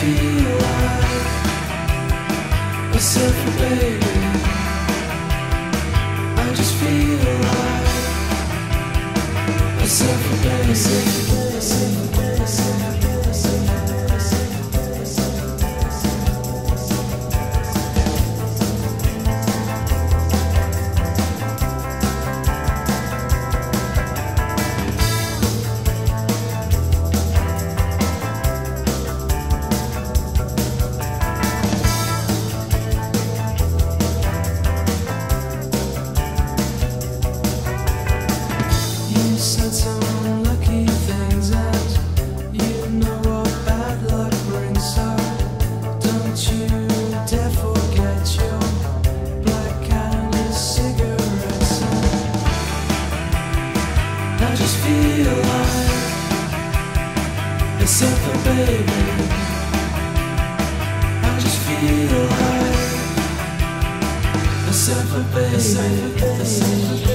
feel like myself, baby. I just feel like myself, baby. Baby. I just feel like, except for baby, I just feel like, except for baby, except for baby.